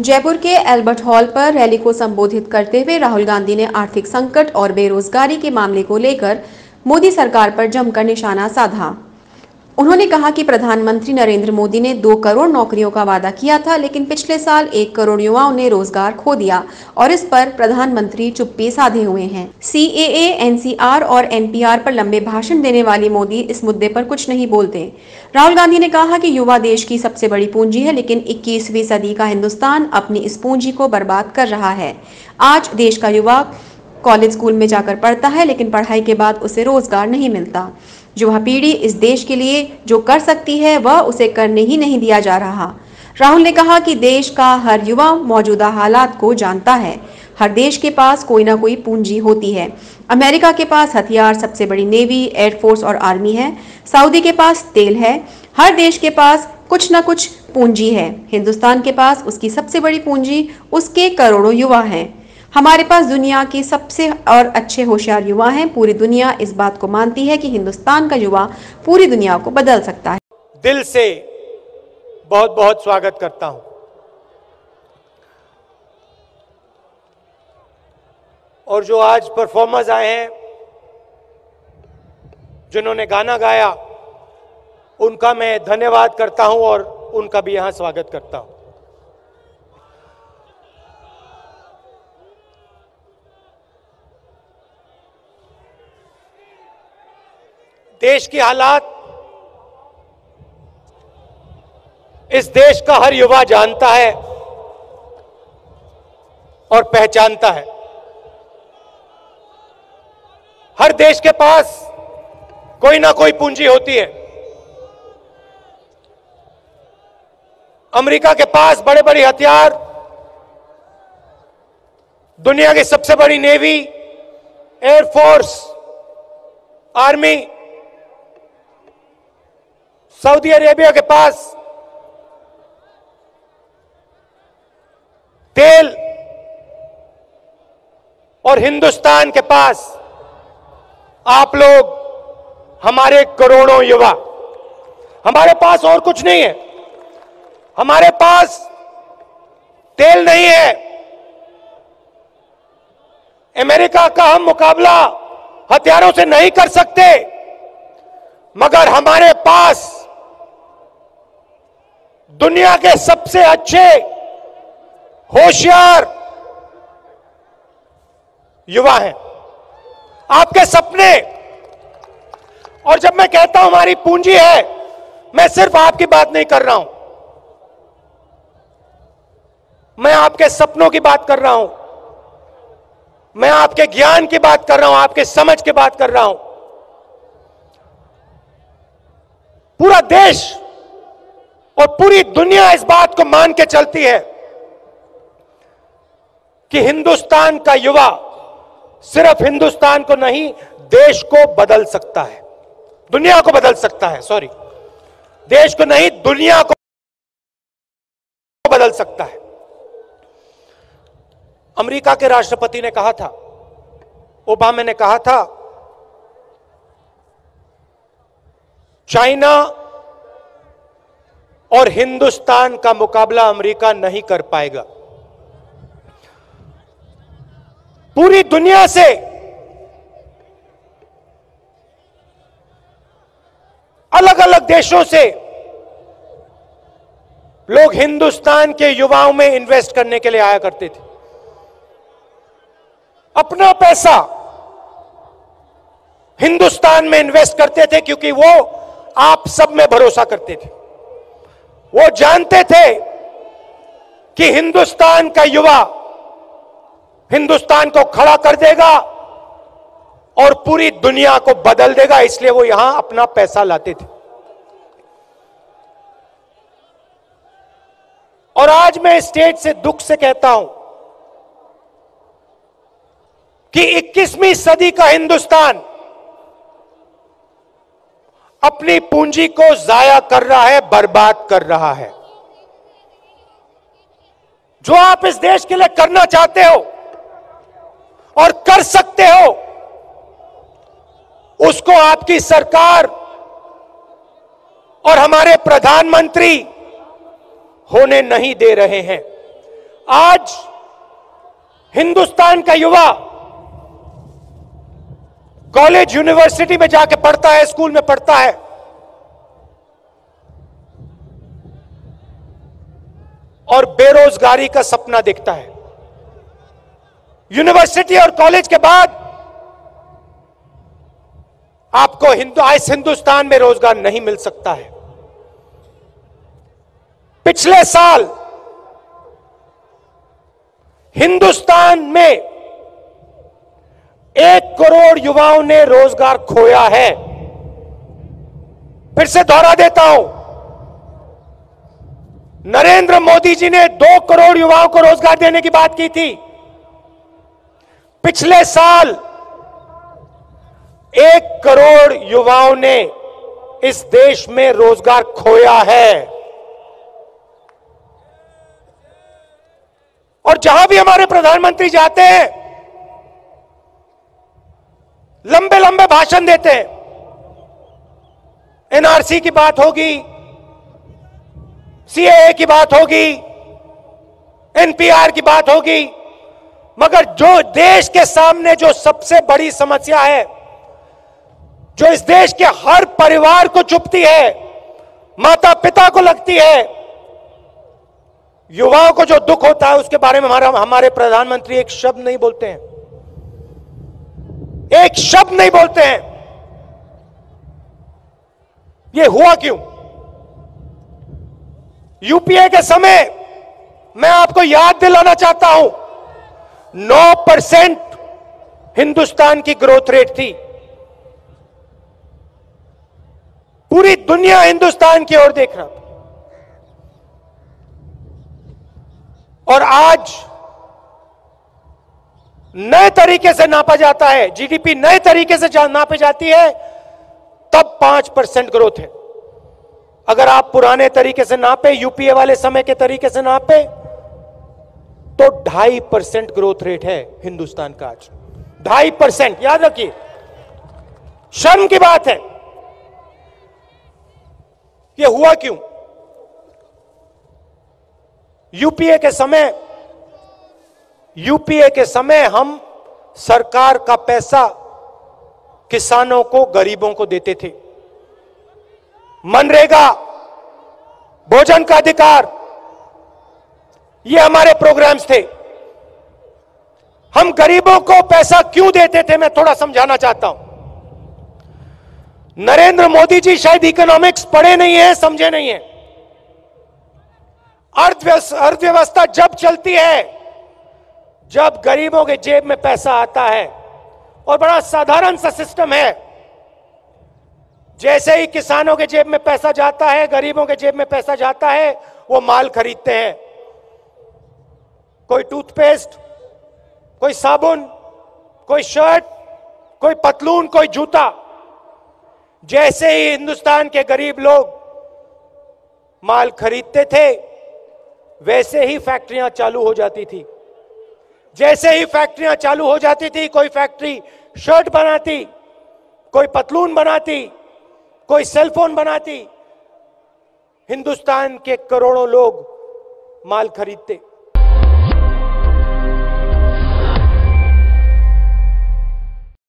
जयपुर के Albert hall पर rally को संबोधित करते हुए राहुल गांधी ने आर्थिक संकट और बेरोजगारी के मामले को लेकर मोदी सरकार पर जमकर निशाना साधा। उन्होंने कहा कि प्रधानमंत्री नरेंद्र मोदी ने दो करोड़ नौकरियों का वादा किया था, लेकिन पिछले साल एक करोड़ युवाओं ने रोज़गार खो दिया और इस पर प्रधानमंत्री चुप्पी साधे हुए हैं। सीएए एनसीआर और एनपीआर पर लंबे भाषण देने वाली मोदी इस मुद्दे पर कुछ नहीं बोलते। राहुल गांधी ने कहा कि युवा देश की सबसे बड़ी पूंजी है, लेकिन इक्कीसवीं सदी का हिंदुस्तान अपनी इस पूंजी को बर्बाद कर रहा है। आज देश का युवा कॉलेज स्कूल में जाकर पढ़ता है, लेकिन पढ़ाई के बाद उसे रोज़गार नहीं मिलता। युवा पीढ़ी इस देश के लिए जो कर सकती है, वह उसे करने ही नहीं दिया जा रहा। राहुल ने कहा कि देश का हर युवा मौजूदा हालात को जानता है। हर देश के पास कोई ना कोई पूंजी होती है। अमेरिका के पास हथियार, सबसे बड़ी नेवी एयरफोर्स और आर्मी है। सऊदी के पास तेल है। हर देश के पास कुछ ना कुछ पूंजी है। हिंदुस्तान के पास उसकी सबसे बड़ी पूंजी, उसके करोड़ों युवा हैं। हमारे पास दुनिया के सबसे और अच्छे होशियार युवा हैं। पूरी दुनिया इस बात को मानती है कि हिंदुस्तान का युवा पूरी दुनिया को बदल सकता है। दिल से बहुत बहुत स्वागत करता हूँ। और जो आज परफॉर्मर्स आए हैं, जिन्होंने गाना गाया, उनका मैं धन्यवाद करता हूँ और उनका भी यहाँ स्वागत करता हूँ। देश की हालात। इस देश का हर युवा जानता है और पहचानता है। हर देश के पास कोई ना कोई पूंजी होती है। अमेरिका के पास बड़े बड़े हथियार, दुनिया की सबसे बड़ी navy air force army Saudi Arabia के पास तेल और हिंदुस्तान के पास आप लोग हमारे करोड़ों युवा, हमारे पास और कुछ नहीं है। हमारे पास तेल नहीं है। अमेरिका का हम मुकाबला हथियारों से नहीं कर सकते, मगर हमारे पास दुनिया के सबसे अच्छे होशियार युवा हैं। आपके सपने, और जब मैं कहता हूँ हमारी पूंजी है, मैं सिर्फ़ आपकी बात नहीं कर रहा हूँ। मैं आपके सपनों की बात कर रहा हूँ। मैं आपके ज्ञान की बात कर रहा हूँ, आपके समझ की बात कर रहा हूँ। पूरा देश और पूरी दुनिया इस बात को मान के चलती है कि हिंदुस्तान का युवा सिर्फ़ हिंदुस्तान को नहीं, देश को बदल सकता है। दुनिया को बदल सकता है सॉरी देश को नहीं, दुनिया को बदल सकता है। अमेरिका के राष्ट्रपति ने कहा था, ओबामा ने कहा था, चाइना और हिंदुस्तान का मुकाबला अमेरिका नहीं कर पाएगा। पूरी दुनिया से अलग अलग देशों से लोग हिंदुस्तान के युवाओं में इन्वेस्ट करने के लिए आया करते थे। अपना पैसा हिंदुस्तान में इन्वेस्ट करते थे क्योंकि वो आप सब में भरोसा करते थे। वो जानते थे कि हिंदुस्तान का युवा हिंदुस्तान को खड़ा कर देगा और पूरी दुनिया को बदल देगा, इसलिए वो यहाँ अपना पैसा लाते थे। और आज मैं स्टेट से दुख से कहता हूँ कि 21वीं सदी का हिंदुस्तान अपनी पूंजी को जाया कर रहा है, बर्बाद कर रहा है। जो आप इस देश के लिए करना चाहते हो और कर सकते हो, उसको आपकी सरकार और हमारे प्रधानमंत्री होने नहीं दे रहे हैं। आज हिंदुस्तान का युवा कॉलेज यूनिवर्सिटी में जाके पढ़ता है, स्कूल में पढ़ता है। और बेरोजगारी का सपना देखता है। यूनिवर्सिटी और कॉलेज के बाद आपको हिंदू इस हिंदुस्तान में रोज़गार नहीं मिल सकता है। पिछले साल हिंदुस्तान में एक करोड़ युवाओं ने रोज़गार खोया है। फिर से दोहरा देता हूँ। नरेंद्र मोदी जी ने दो करोड़ युवाओं को रोज़गार देने की बात की थी। पिछले साल एक करोड़ युवाओं ने इस देश में रोज़गार खोया है। और जहाँ भी हमारे प्रधानमंत्री जाते हैं लंबे लंबे भाषण देते। हैं एनआरसी की बात होगी, सीएए की बात होगी, एनपीआर की बात होगी, मगर जो देश के सामने जो सबसे बड़ी समस्या है, जो इस देश के हर परिवार को चुपती है माता पिता को लगती है, युवाओं को जो दुख होता है, उसके बारे में हमारा हमारे प्रधानमंत्री एक शब्द नहीं बोलते हैं। एक शब्द नहीं बोलते हैं। यह हुआ क्यों? यूपीए के समय मैं आपको याद दिलाना चाहता हूँ 9 परसेंट हिंदुस्तान की ग्रोथ रेट थी। पूरी दुनिया हिंदुस्तान की ओर देख रहा और आज नए तरीके से नापा जाता है जीडीपी नए तरीके से नापी जाती है, तब पाँच परसेंट ग्रोथ है। अगर आप पुराने तरीके से नापे यूपीए वाले समय के तरीके से नापे तो ढाई परसेंट ग्रोथ रेट है हिंदुस्तान का आज। ढाई परसेंट, याद रखिए। शर्म की बात है। यह हुआ क्यों? यूपीए के समय यूपीए के समय हम सरकार का पैसा किसानों को, गरीबों को देते थे। मनरेगा, भोजन का अधिकार, ये हमारे प्रोग्राम्स थे। हम गरीबों को पैसा क्यों देते थे, मैं थोड़ा समझाना चाहता हूँ। नरेंद्र मोदी जी शायद इकोनॉमिक्स पढ़े नहीं है, समझे नहीं है। अर्थव्यवस्था जब चलती है जब गरीबों के जेब में पैसा आता है और बड़ा साधारण सा सिस्टम है, जैसे ही किसानों के जेब में पैसा जाता है, गरीबों के जेब में पैसा जाता है, वो माल खरीदते हैं। कोई टूथपेस्ट, कोई साबुन, कोई शर्ट, कोई पतलून, कोई जूता। जैसे ही हिंदुस्तान के गरीब लोग माल खरीदते थे, वैसे ही फैक्ट्रियाँ चालू हो जाती थी। जैसे ही फैक्ट्रियाँ चालू हो जाती थी, कोई फैक्ट्री शर्ट बनाती, कोई पतलून बनाती, कोई सेलफोन बनाती, हिंदुस्तान के करोड़ों लोग माल खरीदते।